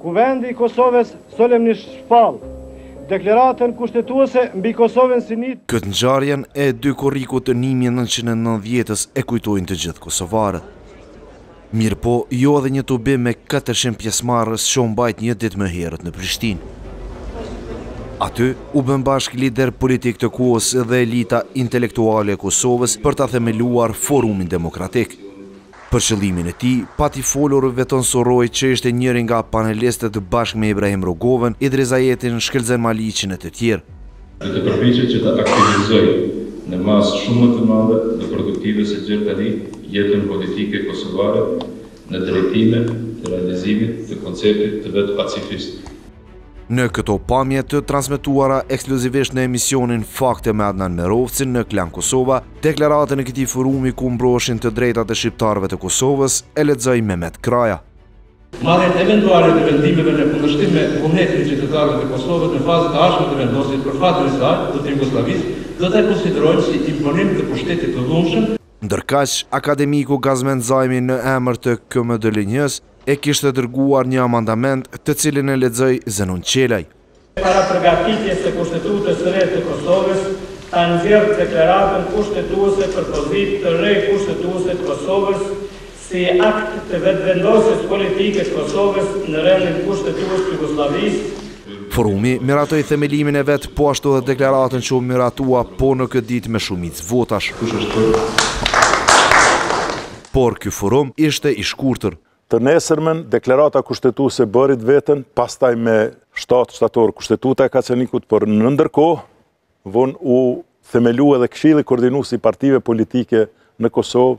Kuvendi i Kosovës solemnisht shpall Deklaratën Kushtetuese mbi Kosovën si një. Këtë ngjarjen e dy korrikut të një mijë e nëntëqind e nëntëdhjetës e kujtojnë të gjithë kosovarët. Mirëpo, jo edhe një tubim me katërqind pjesëmarrës që u mbajt një ditë më herët në Prishtinë. Aty, u bënë bashkë liderë politikë të kohës dhe elita intelektuale e Kosovës për ta themeluar Forumin Demokratik. Për qëllimin e tij, pati folur, Veton Surroi, që ishte njëri nga panelistët bashkë me Ibrahim Rugovën, Idriz Ajetin, Shkëlzen Maliqin e të tjerë. Do të përpiqet që ta aktivizojë në masë shumë më të madhe dhe produktive se gjer tani jetën politike kosovare në drejtime të realizimit të konceptit të vet pacifist. Në këto pamje të transmetuara ekskluzivisht në emisionin Fakte me Adnan Merovcin në Klan Kosova, deklaratën e këtij forumi ku mbroheshin të drejtat e shqiptarëve të Kosovës, e lexoi Mehmet Kraja. Marrjen eventuale të vendimeve në kundërshtim me vullnetin e qytetarëve të Kosovës në fazën e ardhshme të vendosjes për fatin e saj dhe të Jugosllavisë, do ta konsiderojmë si imponim të pushtetit të dhunshëm, Ndërkaq, akademiku Gazmend Zajmi në emër të KMDLNJ-së, e kishte dërguar një amandament të cilin e lexoi Zenun Çelaj. Para përgatitjes së Kushtetutës së re të Kosovës, ta nxjerrë Deklaratën Kushtetuese për pozitë të re kushtetuese të Kosovës si akt të vetëvendosjes politike të Kosovës në rendin kushtetues të Jugosllavisë, Forumi miratoi themelimin e vet po ashtu dhe deklaratën që u miratua po në këtë ditë me shumicë votash. Kush është për? Por ky forum ishte i shkurtër. Të nesërmen, Deklarata Kushtetuese bëri të veten, pastaj me shtatë shtator Kushtetuta e Kaçanikut, por në ndërkohë, vonë u themelua edhe Këshilli Koordinues i partive politike në Kosovë,